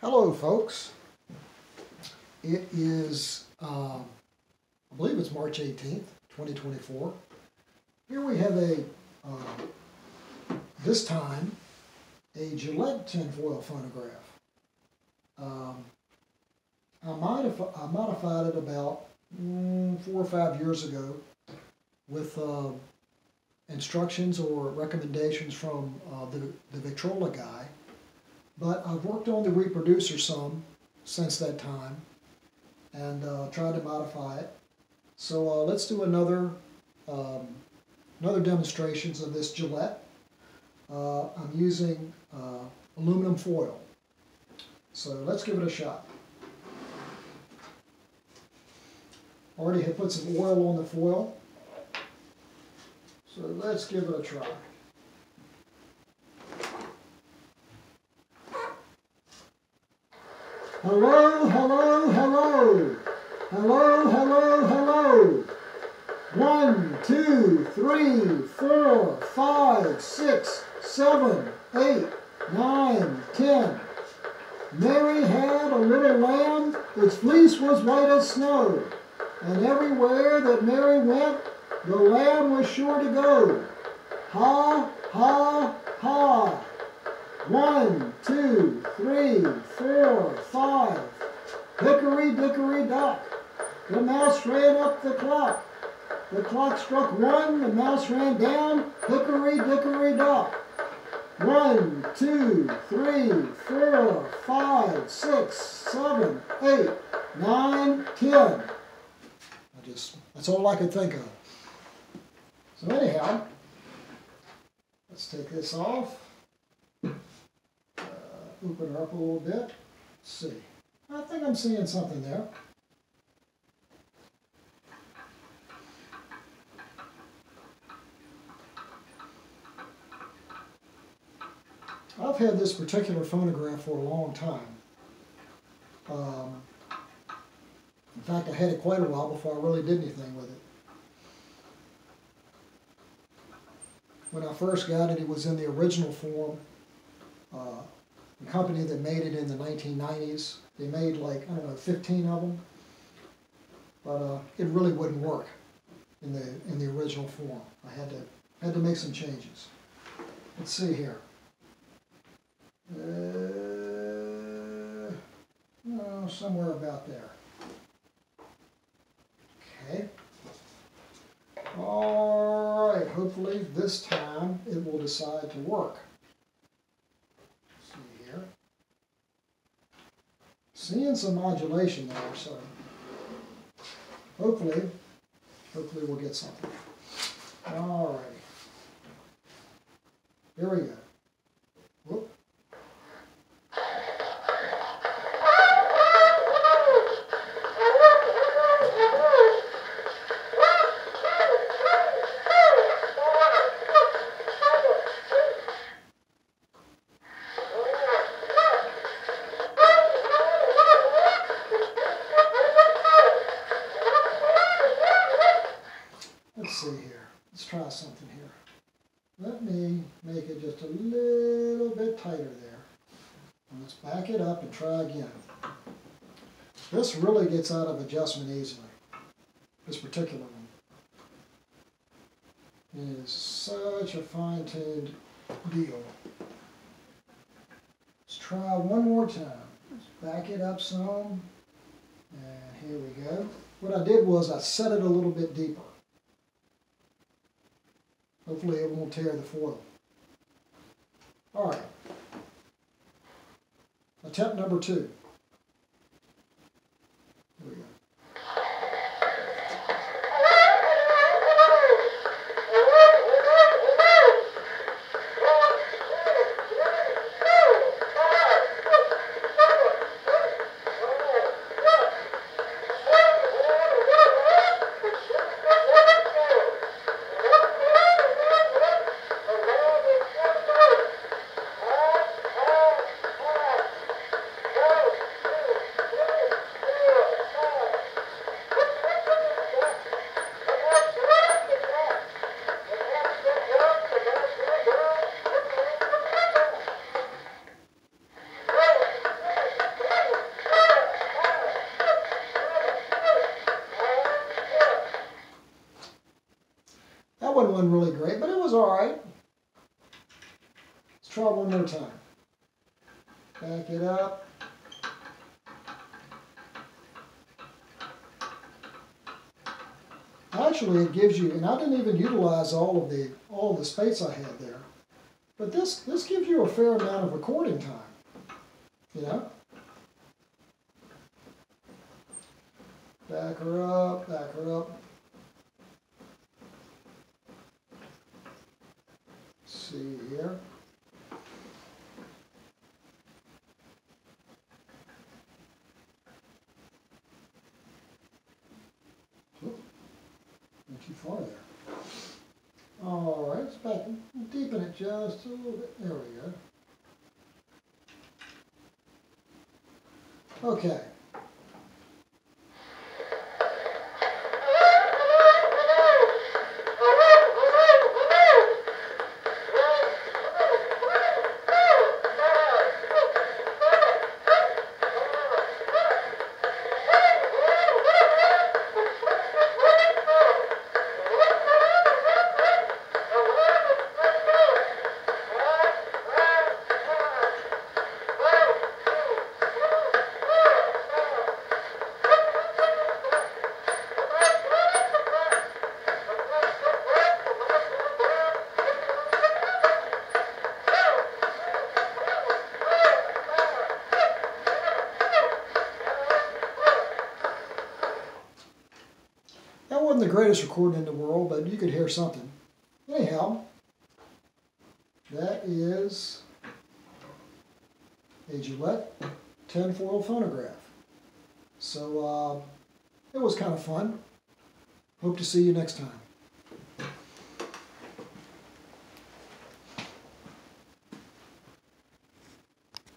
Hello, folks. It is, um, I believe it's March 18th, 2024. Here we have a, uh, this time, a Gillette tinfoil phonograph. Um, I, modif- I modified it about mm, four or five years ago with uh, instructions or recommendations from uh, the, the Victrola guy. But I've worked on the reproducer some since that time and uh, tried to modify it. So uh, let's do another um, another demonstrations of this Gillette. Uh, I'm using uh, aluminum foil. So let's give it a shot. Already have put some oil on the foil. So let's give it a try. Hello, hello, hello. Hello, hello, hello. One, two, three, four, five, six, seven, eight, nine, ten. Mary had a little lamb, its fleece was white as snow, and everywhere that Mary went, the lamb was sure to go. Ha, ha, ha. One, two, three, four, five. Hickory dickory dock. The mouse ran up the clock. The clock struck one, the mouse ran down. Hickory dickory dock. One, two, three, four, five, six, seven, eight, nine, ten. I just, that's all I could think of. So anyhow, let's take this off open her up a little bit. Let's see. I think I'm seeing something there. I've had this particular phonograph for a long time. Um, in fact, I had it quite a while before I really did anything with it. When I first got it, it was in the original form. Uh, the company that made it in the 1990s. They made like, I don't know, 15 of them. But uh, it really wouldn't work in the, in the original form. I had to, had to make some changes. Let's see here. Uh, somewhere about there. Okay. All right, hopefully this time it will decide to work. Seeing some modulation there, so hopefully, hopefully we'll get something. All righty. Here we go. Let's try something here. Let me make it just a little bit tighter there. Let's back it up and try again. This really gets out of adjustment easily. This particular one. It is such a fine-tuned deal. Let's try one more time. Let's back it up some. And here we go. What I did was I set it a little bit deeper. Hopefully it won't tear the foil. All right. Attempt number two. Try one more time. Back it up. Actually, it gives you, and I didn't even utilize all of the all of the space I had there, but this this gives you a fair amount of recording time. You know. Back her up, back her up. see here. Not too far there. All right, let's back, deepen it just a little bit. There we go. Okay. Wasn't the greatest recording in the world, but you could hear something. Anyhow, that is a Gillette tinfoil phonograph. So uh, it was kind of fun. Hope to see you next time.